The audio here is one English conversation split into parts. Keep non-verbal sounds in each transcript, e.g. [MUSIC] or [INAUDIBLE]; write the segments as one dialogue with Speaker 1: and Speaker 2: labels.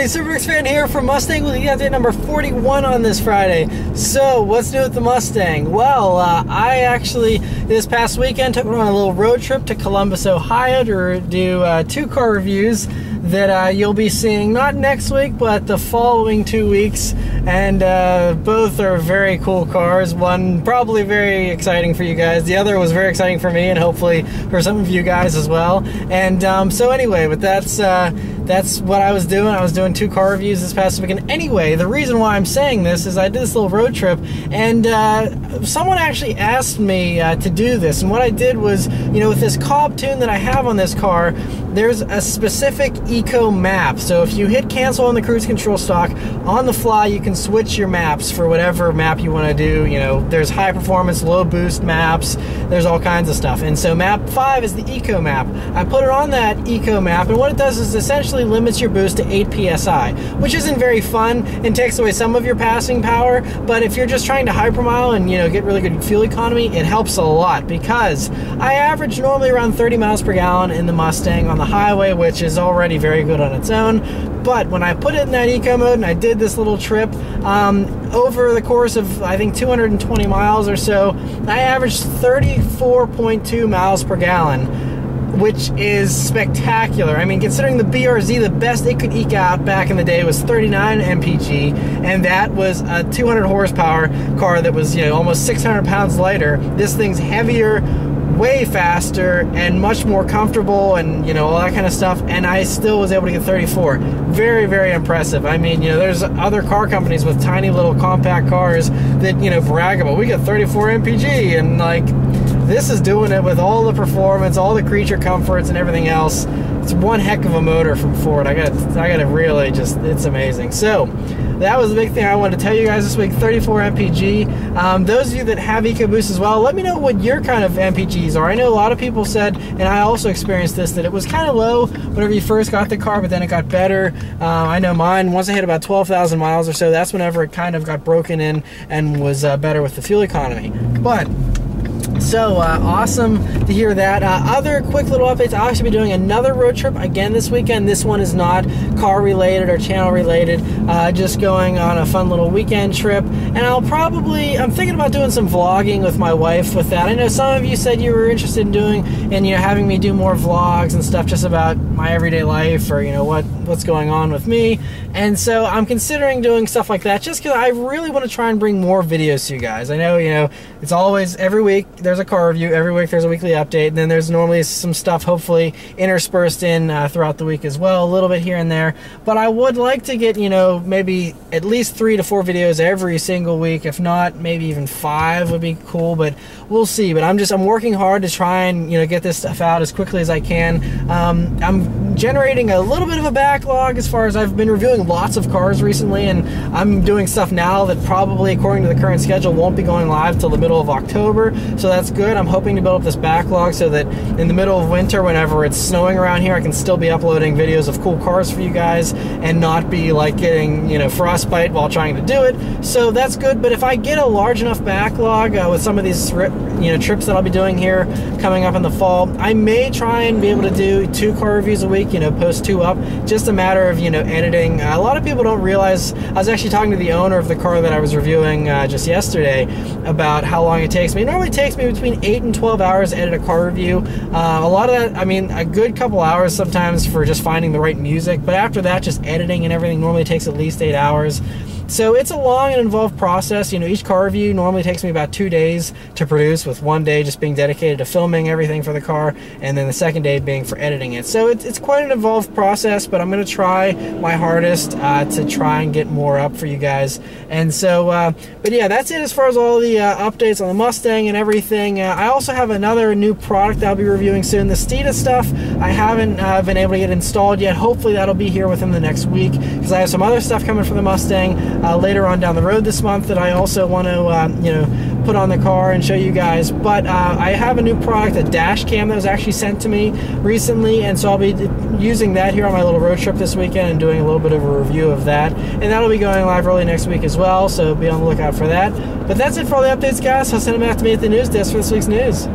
Speaker 1: Everybody? SuperX fan here from Mustang with the update number 41 on this Friday. So, what's new with the Mustang? Well, uh, I actually, this past weekend, took on a little road trip to Columbus, Ohio to do uh, two car reviews that uh, you'll be seeing not next week, but the following two weeks. And uh, both are very cool cars. One probably very exciting for you guys. The other was very exciting for me, and hopefully for some of you guys as well. And um, so anyway, but that's uh, that's what I was doing. I was doing two car reviews this past weekend. Anyway, the reason why I'm saying this is I did this little road trip, and uh, someone actually asked me uh, to do this. And what I did was, you know, with this Cobb tune that I have on this car, there's a specific eco map. So if you hit cancel on the cruise control stock, on the fly you can switch your maps for whatever map you want to do. You know, there's high performance, low boost maps, there's all kinds of stuff. And so map 5 is the eco map. I put it on that eco map, and what it does is essentially limits your boost to 8 psi, which isn't very fun and takes away some of your passing power, but if you're just trying to hypermile and, you know, get really good fuel economy, it helps a lot because I average normally around 30 miles per gallon in the Mustang on the highway, which is already very good on its own. But when I put it in that eco mode and I did this little trip, um, over the course of I think 220 miles or so, I averaged 34.2 miles per gallon which is spectacular. I mean, considering the BRZ, the best it could eke out back in the day was 39 mpg, and that was a 200 horsepower car that was, you know, almost 600 pounds lighter. This thing's heavier, way faster and much more comfortable and you know all that kind of stuff and I still was able to get 34 very very impressive I mean you know there's other car companies with tiny little compact cars that you know brag about we get 34 mpg and like this is doing it with all the performance, all the creature comforts, and everything else. It's one heck of a motor from Ford. I got, I got to really just, it's amazing. So that was the big thing I wanted to tell you guys this week. 34 MPG. Um, those of you that have EcoBoost as well, let me know what your kind of MPGs are. I know a lot of people said, and I also experienced this, that it was kind of low whenever you first got the car, but then it got better. Uh, I know mine once I hit about 12,000 miles or so. That's whenever it kind of got broken in and was uh, better with the fuel economy. But so uh, awesome to hear that. Uh, other quick little updates. I'll actually be doing another road trip again this weekend. This one is not car related or channel related. Uh, just going on a fun little weekend trip. And I'll probably, I'm thinking about doing some vlogging with my wife with that. I know some of you said you were interested in doing and you know having me do more vlogs and stuff just about my everyday life or you know what what's going on with me. And so I'm considering doing stuff like that just because I really want to try and bring more videos to you guys. I know you know it's always every week there's a car review. Every week there's a weekly update. And then there's normally some stuff hopefully interspersed in uh, throughout the week as well, a little bit here and there. But I would like to get, you know, maybe at least three to four videos every single week. If not, maybe even five would be cool. But we'll see. But I'm just, I'm working hard to try and, you know, get this stuff out as quickly as I can. Um, I'm generating a little bit of a backlog as far as I've been reviewing lots of cars recently. And I'm doing stuff now that probably, according to the current schedule, won't be going live till the middle of October. So that's good. I'm hoping to build up this backlog so that in the middle of winter, whenever it's snowing around here, I can still be uploading videos of cool cars for you guys and not be like getting, you know, frostbite while trying to do it. So that's good. But if I get a large enough backlog uh, with some of these, you know, trips that I'll be doing here coming up in the fall, I may try and be able to do two car reviews a week, you know, post two up. Just a matter of, you know, editing. Uh, a lot of people don't realize, I was actually talking to the owner of the car that I was reviewing uh, just yesterday about how long it takes me. It normally takes me between 8 and 12 hours to edit a car review. Uh, a lot of that, I mean, a good couple hours sometimes for just finding the right music, but after that, just editing and everything normally takes at least 8 hours. So it's a long and involved process. You know, each car review normally takes me about two days to produce, with one day just being dedicated to filming everything for the car, and then the second day being for editing it. So it's, it's quite an involved process, but I'm going to try my hardest uh, to try and get more up for you guys. And so, uh, but yeah, that's it as far as all the uh, updates on the Mustang and everything. Uh, I also have another new product that I'll be reviewing soon. The Steeda stuff I haven't uh, been able to get installed yet. Hopefully that'll be here within the next week because I have some other stuff coming for the Mustang uh, later on down the road this month that I also want to, uh, you know, put on the car and show you guys. But uh, I have a new product, a dash cam that was actually sent to me recently, and so I'll be using that here on my little road trip this weekend and doing a little bit of a review of that. And that'll be going live early next week as well, so be on the lookout for that. But that's it for all the updates, guys. I'll send them back to me at the news desk for this week's news.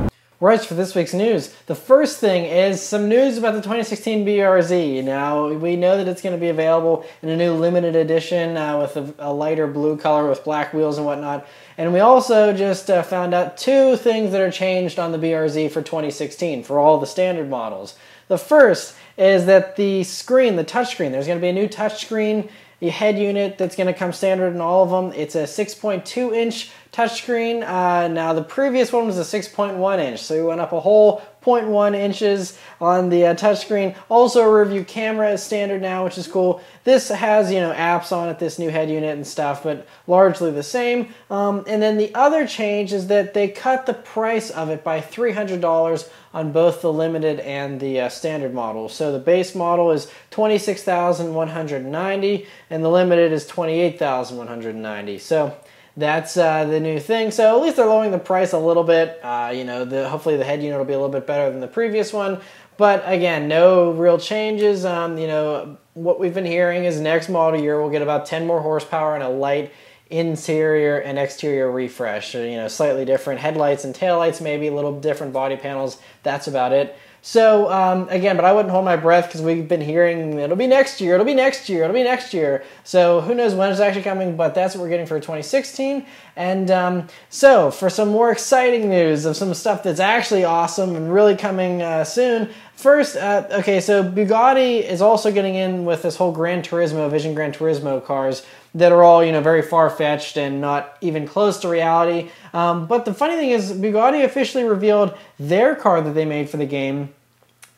Speaker 1: Right, for this week's news. The first thing is some news about the 2016 BRZ. Now, we know that it's going to be available in a new limited edition uh, with a, a, lighter blue color with black wheels and whatnot. And we also just uh, found out two things that are changed on the BRZ for 2016 for all the standard models. The first is that the screen, the touchscreen, there's going to be a new touchscreen head unit that's going to come standard in all of them. It's a 6.2 inch touchscreen. Uh, now the previous one was a 6.1 inch, so we went up a whole 0.1 inches on the uh, touchscreen. Also a rear view camera is standard now, which is cool. This has, you know, apps on it, this new head unit and stuff, but largely the same. Um, and then the other change is that they cut the price of it by $300 on both the limited and the uh, standard model. So the base model is 26,190 and the limited is 28,190. So that's uh, the new thing. So at least they're lowering the price a little bit. Uh, you know, the, hopefully the head unit will be a little bit better than the previous one. But again, no real changes. Um, you know, what we've been hearing is next model year we'll get about 10 more horsepower and a light interior and exterior refresh. You know, slightly different headlights and taillights, maybe a little different body panels. That's about it. So um, again, but I wouldn't hold my breath because we've been hearing it'll be next year, it'll be next year, it'll be next year. So who knows when it's actually coming, but that's what we're getting for 2016. And um, so for some more exciting news of some stuff that's actually awesome and really coming uh, soon. First, uh, okay, so Bugatti is also getting in with this whole Gran Turismo, Vision Gran Turismo cars that are all you know very far fetched and not even close to reality. Um, but the funny thing is, Bugatti officially revealed their car that they made for the game.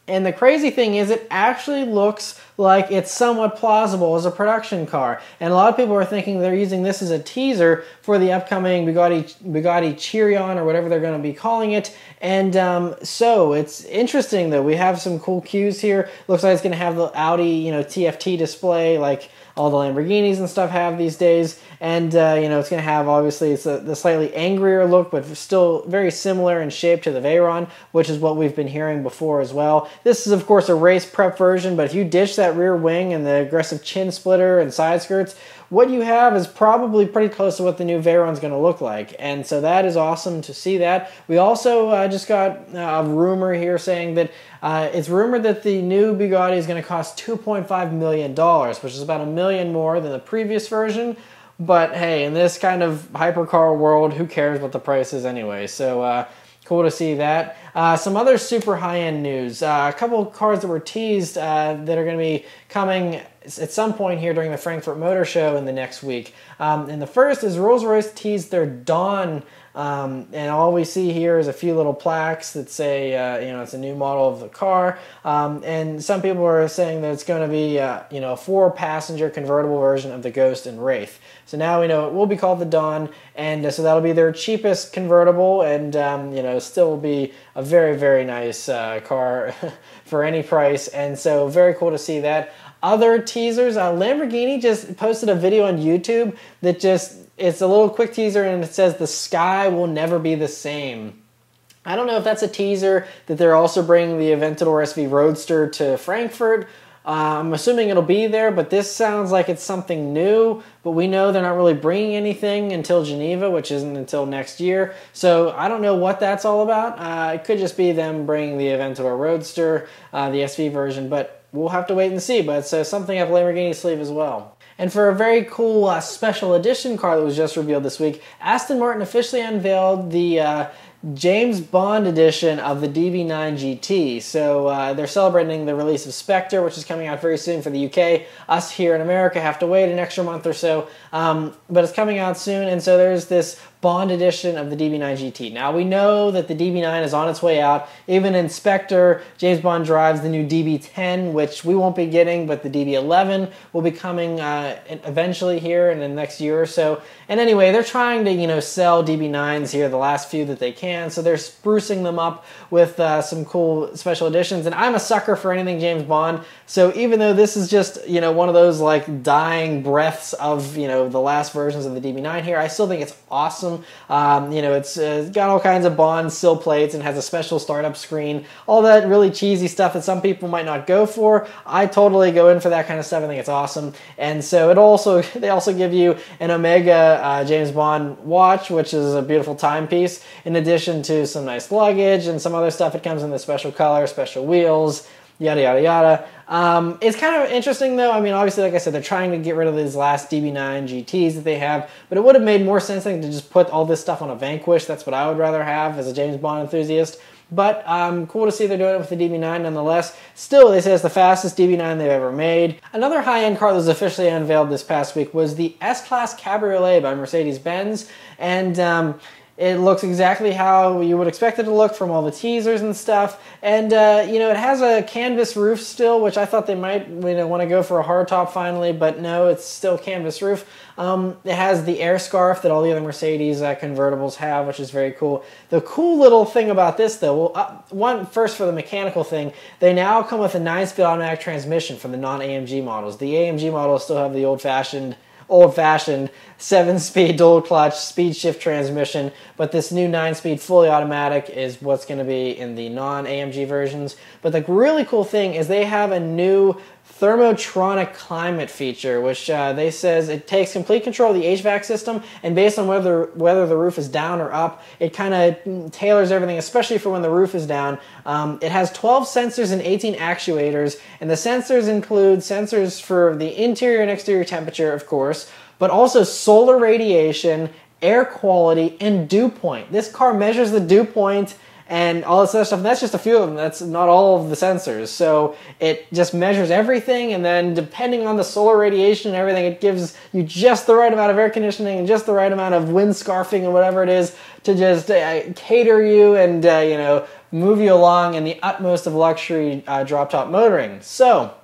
Speaker 1: And the crazy thing is, it actually looks like it's somewhat plausible as a production car. And a lot of people are thinking they're using this as a teaser for the upcoming Bugatti Bugatti Chiron or whatever they're going to be calling it. And um, so it's interesting though. We have some cool cues here. Looks like it's going to have the Audi, you know, TFT display like all the Lamborghinis and stuff have these days. And, uh, you know, it's going to have, obviously, it's a, the slightly angrier look, but still very similar in shape to the Veyron, which is what we've been hearing before as well. This is, of course, a race prep version, but if you ditch that rear wing and the aggressive chin splitter and side skirts, what you have is probably pretty close to what the new Veyron is going to look like. And so that is awesome to see that. We also uh, just got uh, a rumor here saying that uh, it's rumored that the new Bugatti is going to cost $2.5 million, which is about a million more than the previous version. But hey, in this kind of hypercar world, who cares what the price is anyway? So uh, cool to see that. Uh, some other super high-end news. Uh, a couple cars that were teased uh, that are going to be coming at some point here during the Frankfurt Motor Show in the next week. Um, and the first is Rolls-Royce teased their Dawn um, and all we see here is a few little plaques that say, uh, you know, it's a new model of the car. Um, and some people are saying that it's going to be, uh, you know, a four-passenger convertible version of the Ghost and Wraith. So now we know it will be called the Dawn, and uh, so that'll be their cheapest convertible, and um, you know, still will be a very, very nice uh, car [LAUGHS] for any price. And so very cool to see that. Other teasers, uh, Lamborghini just posted a video on YouTube that just it's a little quick teaser and it says the sky will never be the same. I don't know if that's a teaser that they're also bringing the Aventador SV Roadster to Frankfurt. Uh, I'm assuming it'll be there, but this sounds like it's something new. But we know they're not really bringing anything until Geneva, which isn't until next year. So I don't know what that's all about. Uh, it could just be them bringing the Aventador Roadster, uh, the SV version, but we'll have to wait and see. But it's uh, something up Lamborghini's sleeve as well. And for a very cool uh, special edition car that was just revealed this week, Aston Martin officially unveiled the uh, James Bond edition of the DB9 GT. So uh, they're celebrating the release of Spectre, which is coming out very soon for the UK. Us here in America have to wait an extra month or so, um, but it's coming out soon. And so there's this Bond edition of the DB9 GT. Now we know that the DB9 is on its way out. Even in Spectre James Bond drives the new DB10, which we won't be getting, but the DB11 will be coming uh, eventually here in the next year or so. And anyway, they're trying to you know sell DB9s here, the last few that they can. So they're sprucing them up with uh, some cool special editions. And I'm a sucker for anything James Bond. So even though this is just you know one of those like dying breaths of you know the last versions of the DB9 here, I still think it's awesome awesome. Um, you know, it's uh, got all kinds of Bond sill plates and has a special startup screen. All that really cheesy stuff that some people might not go for. I totally go in for that kind of stuff. I think it's awesome. And so it also [LAUGHS] they also give you an Omega uh, James Bond watch, which is a beautiful timepiece, in addition to some nice luggage and some other stuff. It comes in the special color, special wheels yada yada yada. Um, it's kind of interesting though. I mean, obviously, like I said, they're trying to get rid of these last DB9 GTs that they have, but it would have made more sense to just put all this stuff on a Vanquish. That's what I would rather have as a James Bond enthusiast. But um, cool to see they're doing it with the DB9 nonetheless. Still, they say it's the fastest DB9 they've ever made. Another high-end car that was officially unveiled this past week was the S-Class Cabriolet by Mercedes-Benz. And um, it looks exactly how you would expect it to look from all the teasers and stuff. And, uh, you know, it has a canvas roof still, which I thought they might you know, want to go for a hardtop finally, but no, it's still canvas roof. Um, it has the air scarf that all the other Mercedes uh, convertibles have, which is very cool. The cool little thing about this, though, well, uh, one, first for the mechanical thing, they now come with a 9-speed automatic transmission from the non-AMG models. The AMG models still have the old-fashioned old fashioned seven speed [LAUGHS] dual clutch speed shift transmission, but this new nine speed fully automatic is what's going to be in the non AMG versions. But the really cool thing is they have a new thermotronic climate feature, which uh, they says it takes complete control of the HVAC system, and based on whether whether the roof is down or up, it kind of tailors everything, especially for when the roof is down. Um, it has 12 sensors and 18 actuators, and the sensors include sensors for the interior and exterior temperature, of course, but also solar radiation, air quality, and dew point. This car measures the dew point and all this other stuff. And that's just a few of them. That's not all of the sensors. So it just measures everything, and then depending on the solar radiation and everything, it gives you just the right amount of air conditioning and just the right amount of wind scarfing and whatever it is to just uh, cater you and uh, you know move you along in the utmost of luxury uh, drop top motoring. So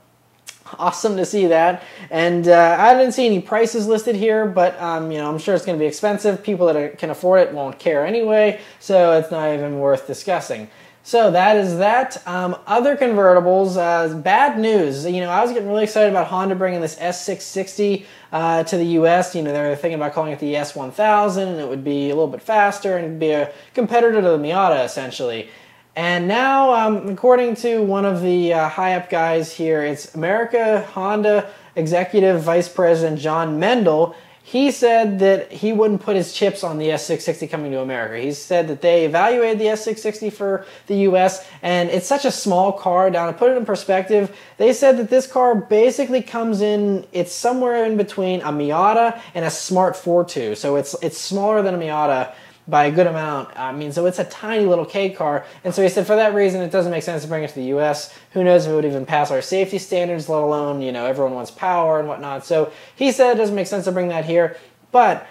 Speaker 1: awesome to see that. And uh, I didn't see any prices listed here, but um, you know I'm sure it's going to be expensive. People that can afford it won't care anyway, so it's not even worth discussing. So that is that. Um, other convertibles, uh, bad news. You know, I was getting really excited about Honda bringing this S660 uh, to the U.S. You know, they were thinking about calling it the S1000, and it would be a little bit faster and be a competitor to the Miata, essentially. And now, um, according to one of the uh, high up guys here, it's America Honda Executive Vice President John Mendel. He said that he wouldn't put his chips on the S660 coming to America. He said that they evaluated the S660 for the US and it's such a small car. Now, to put it in perspective, they said that this car basically comes in, it's somewhere in between a Miata and a Smart Fortwo. So it's, it's smaller than a Miata by a good amount. I mean, so it's a tiny little K car. And so he said for that reason, it doesn't make sense to bring it to the U.S. Who knows if it would even pass our safety standards, let alone, you know, everyone wants power and whatnot. So he said it doesn't make sense to bring that here. But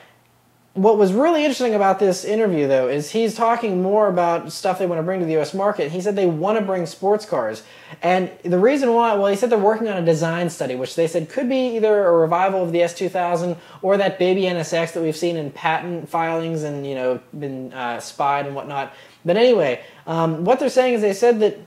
Speaker 1: what was really interesting about this interview, though, is he's talking more about stuff they want to bring to the U.S. market. He said they want to bring sports cars, and the reason why, well, he said they're working on a design study, which they said could be either a revival of the S2000 or that baby NSX that we've seen in patent filings and you know been uh, spied and whatnot. But anyway, um, what they're saying is they said that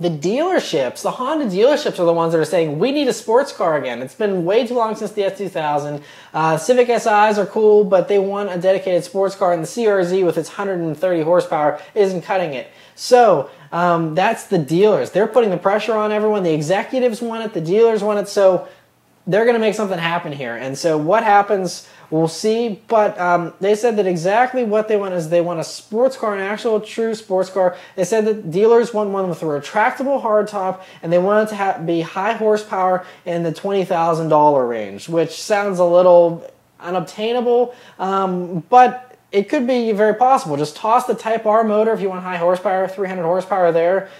Speaker 1: the dealerships, the Honda dealerships are the ones that are saying, we need a sports car again. It's been way too long since the S2000. Uh, Civic SIs are cool, but they want a dedicated sports car, and the CRZ with its 130 horsepower isn't cutting it. So um, that's the dealers. They're putting the pressure on everyone. The executives want it, the dealers want it. So they're going to make something happen here. And so what happens, we'll see. But um, they said that exactly what they want is they want a sports car, an actual true sports car. They said that dealers want one with a retractable hardtop, and they want it to be high horsepower in the $20,000 range, which sounds a little unobtainable, um, but it could be very possible. Just toss the Type R motor if you want high horsepower, 300 horsepower there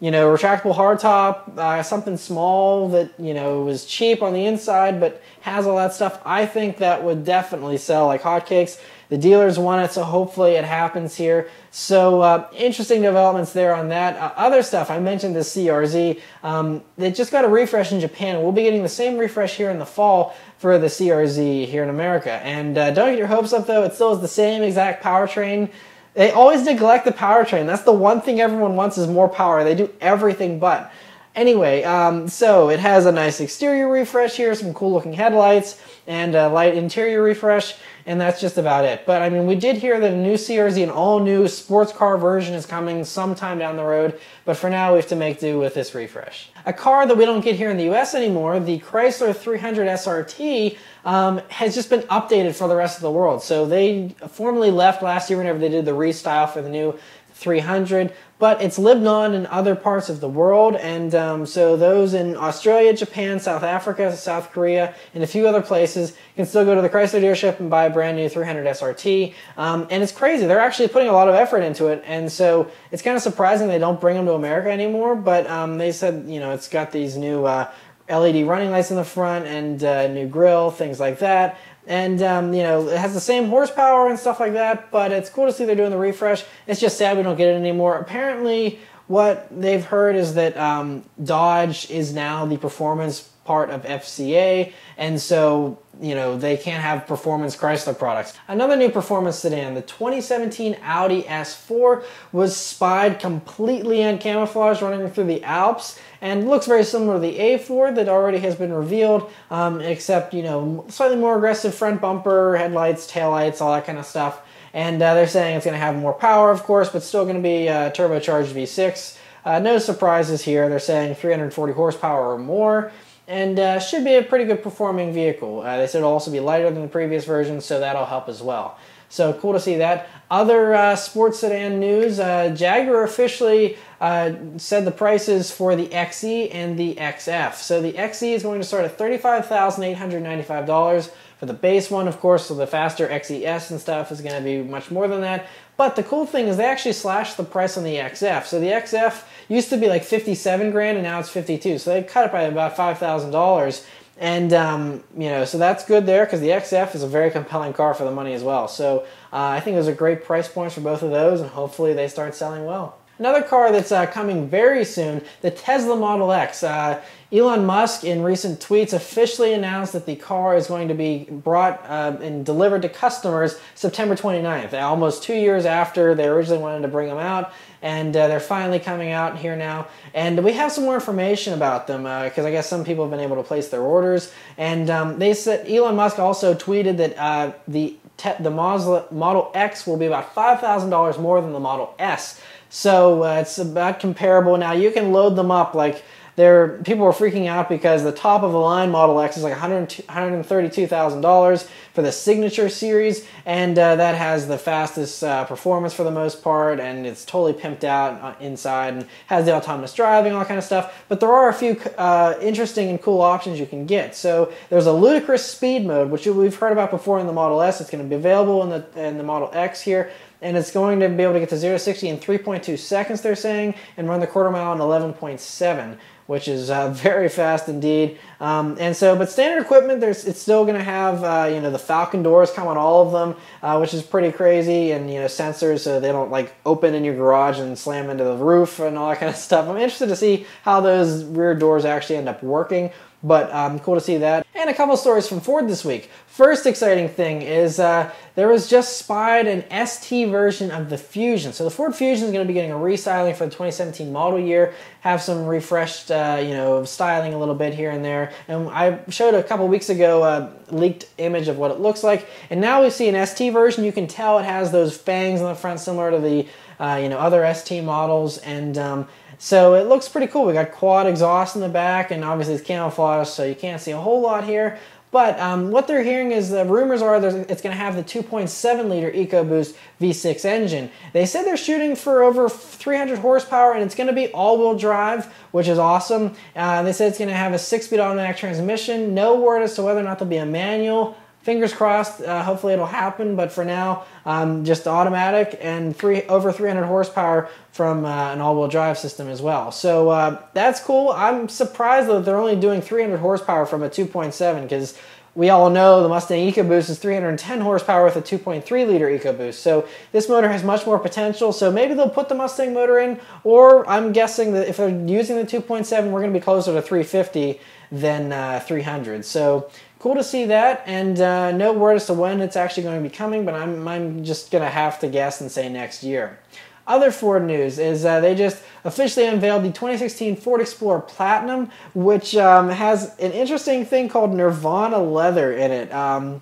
Speaker 1: you know, retractable hardtop, uh, something small that, you know, was cheap on the inside but has all that stuff, I think that would definitely sell like hotcakes. The dealers want it, so hopefully it happens here. So uh, interesting developments there on that. Uh, other stuff, I mentioned the CRZ. Um, they just got a refresh in Japan. We'll be getting the same refresh here in the fall for the CRZ here in America. And uh, don't get your hopes up though, it still has the same exact powertrain they always neglect the powertrain. That's the one thing everyone wants is more power. They do everything but. Anyway, um, so it has a nice exterior refresh here, some cool looking headlights, and a light interior refresh, and that's just about it. But I mean, we did hear that a new CRZ, an all new sports car version, is coming sometime down the road, but for now we have to make do with this refresh. A car that we don't get here in the US anymore, the Chrysler 300 SRT, um, has just been updated for the rest of the world. So they formally left last year whenever they did the restyle for the new 300, but it's lived on in other parts of the world. And um, so those in Australia, Japan, South Africa, South Korea, and a few other places can still go to the Chrysler dealership and buy a brand new 300 SRT. Um, and it's crazy. They're actually putting a lot of effort into it. And so it's kind of surprising they don't bring them to America anymore. But um, they said, you know, it's got these new uh, LED running lights in the front and uh, new grill, things like that and um, you know it has the same horsepower and stuff like that. But it's cool to see they're doing the refresh. It's just sad we don't get it anymore. Apparently, what they've heard is that um, Dodge is now the performance part of FCA, and so you know they can't have performance Chrysler products. Another new performance sedan, the 2017 Audi S4, was spied completely in camouflage running through the Alps, and looks very similar to the A4 that already has been revealed, um, except you know slightly more aggressive front bumper, headlights, taillights, all that kind of stuff. And uh, they're saying it's going to have more power, of course, but still going to be a turbocharged V6. Uh, no surprises here. They're saying 340 horsepower or more and uh, should be a pretty good performing vehicle. Uh, they said it'll also be lighter than the previous version, so that'll help as well. So cool to see that. Other uh, sports sedan news: uh, Jaguar officially uh, said the prices for the XE and the XF. So the XE is going to start at thirty-five thousand eight hundred ninety-five dollars for the base one, of course. So the faster XES and stuff is going to be much more than that. But the cool thing is they actually slashed the price on the XF. So the XF used to be like 57 grand and now it's 52. So they cut it by about $5,000. And, um, you know, so that's good there because the XF is a very compelling car for the money as well. So uh, I think those are great price points for both of those and hopefully they start selling well. Another car that's uh, coming very soon, the Tesla Model X. Uh, Elon Musk, in recent tweets, officially announced that the car is going to be brought uh, and delivered to customers September 29th, almost two years after they originally wanted to bring them out. And uh, they're finally coming out here now. And we have some more information about them because uh, I guess some people have been able to place their orders. And um, they said Elon Musk also tweeted that uh, the the Model X will be about $5,000 more than the Model S. So uh, it's about comparable. Now you can load them up like there. People were freaking out because the top of the line Model X is like $132,000 for the Signature series, and uh, that has the fastest uh, performance for the most part, and it's totally pimped out uh, inside and has the autonomous driving, all kind of stuff. But there are a few uh, interesting and cool options you can get. So there's a ludicrous speed mode, which we've heard about before in the Model S. It's going to be available in the in the Model X here and it's going to be able to get to 0 to 60 in 3.2 seconds, they're saying, and run the quarter mile in 11.7, which is uh, [LAUGHS] very fast indeed. Um, and so, but standard equipment, there's it's still going to have uh, you know the Falcon doors come on all of them, uh, which is pretty crazy, and you know sensors so they don't like open in your garage and slam into the roof and all that kind of [LAUGHS] stuff. I'm interested to see how those rear doors actually end up working. But um, cool to see that. And a couple stories from Ford this week. First exciting thing is uh, there was just spied an ST version of the Fusion. So the Ford Fusion is going to be getting a restyling for the 2017 model year, have some refreshed, uh, you know, styling a little bit here and there. And I showed a couple weeks ago a leaked image of what it looks like. And now we see an ST version. You can tell it has those fangs in the front similar to the, uh, you know, other ST models. And um, so it looks pretty cool. We got quad exhaust in the back, and obviously it's camouflage, so you can't see a whole lot here. But um, what they're hearing is the rumors are it's going to have the 2.7 liter EcoBoost V6 engine. They said they're shooting for over 300 horsepower and it's going to be all-wheel drive, which is awesome. Uh, they said it's going to have a six-speed automatic transmission. No word as to whether or not there'll be a manual fingers crossed. Uh, hopefully it'll happen. But for now, um, just automatic and three over 300 horsepower from uh, an all-wheel drive system as well. So uh, that's cool. I'm surprised that they're only doing 300 horsepower from a 2.7 because we all know the Mustang EcoBoost is 310 horsepower with a 2.3 liter EcoBoost. So this motor has much more potential. So maybe they'll put the Mustang motor in, or I'm guessing that if they're using the 2.7, we're going to be closer to 350 than uh, 300. So cool to see that, and uh, no word as to when it's actually going to be coming, but I'm, I'm just going to have to guess and say next year. other Ford news is uh, they just officially unveiled the 2016 Ford Explorer Platinum, which um, has an interesting thing called Nirvana leather in it. Um,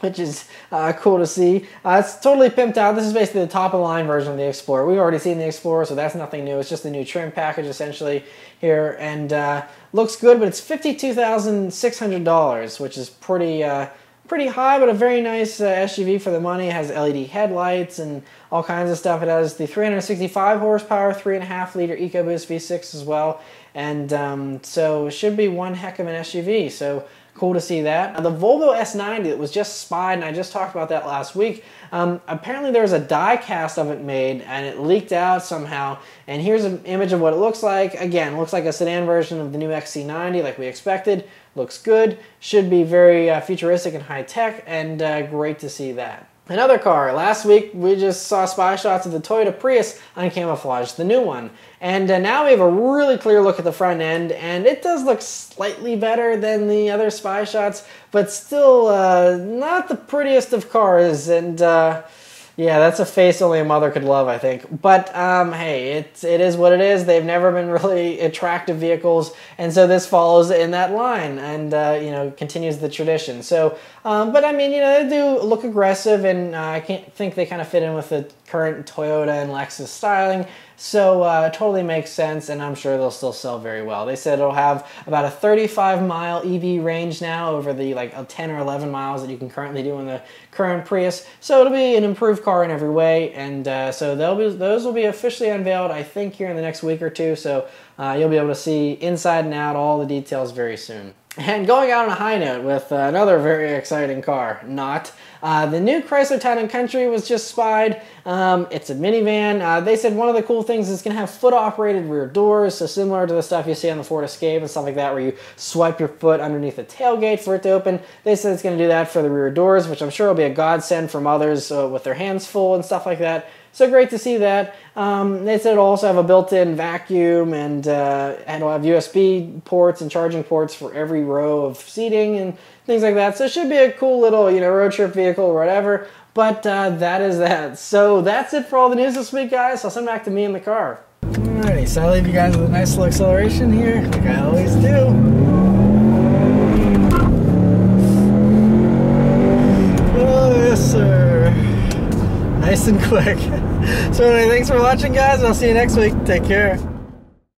Speaker 1: which is uh, cool to see. Uh, it's totally pimped out. This is basically the top of the line version of the Explorer. We've already seen the Explorer, so that's nothing new. It's just a new trim package essentially here, and uh, looks good. But it's fifty-two thousand six hundred dollars, which is pretty uh, pretty high, but a very nice uh, SUV for the money. It has LED headlights and all kinds of stuff. It has the 365 horsepower, 3.5 liter EcoBoost V6 as well. And um, so it should be one heck of an SUV. So cool to see that. the Volvo S90 that was just spied, and I just talked about that last week. Um, apparently was a die cast of it made and it leaked out somehow. And here's an image of what it looks like. Again, looks like a sedan version of the new XC90 like we expected. Looks good, should be very uh, futuristic and high tech, and uh, great to see that. Another car. Last week we just saw spy shots of the Toyota Prius uncamouflaged, the new one. And uh, now we have a really clear look at the front end, and it does look slightly better than the other spy shots, but still uh, not the prettiest of cars. And uh, yeah, that's a face only a mother could love, I think. But um, hey, it, it is what it is. They've never been really [LAUGHS] attractive vehicles, and so this follows in that line and uh, you know continues the tradition. So, um, but I mean, you know, they do look aggressive, and uh, I can't think they kind of fit in with the current Toyota and Lexus styling. So uh, totally makes sense, and I'm sure they'll still sell very well. They said it'll have about a 35 mile EV range now over the like 10 or 11 miles that you can currently do in the current Prius. So it'll be an improved car in every way, and uh, so they'll be those will be officially unveiled, I think, here in the next week or two. So uh, you'll be able to see inside and out all the details very soon. And going out on a high note with uh, another very exciting car, not. Uh, the new Chrysler Town & Country was just spied. Um, it's a minivan. Uh, they said one of the cool things is it's going to have foot-operated rear doors, so similar to the stuff you see on the Ford Escape and stuff like that, where you swipe your foot underneath the tailgate for it to open. They said it's going to do that for the rear doors, which I'm sure will be a godsend for mothers uh, with their hands full and stuff like that. So great to see that. Um, they said it'll also have a built-in vacuum and, uh, and it'll have USB ports and charging ports for every row of seating and things like that. So it should be a cool little, you know, road trip vehicle or whatever. But uh, that is that. So that's it for all the news this week, guys. I'll send back to me in the car. Alrighty, so I'll leave you guys with a nice little acceleration here, like I always do. Oh, yes, sir. Nice and quick. [LAUGHS] So anyway, thanks for watching, guys. I'll see you next week. Take care.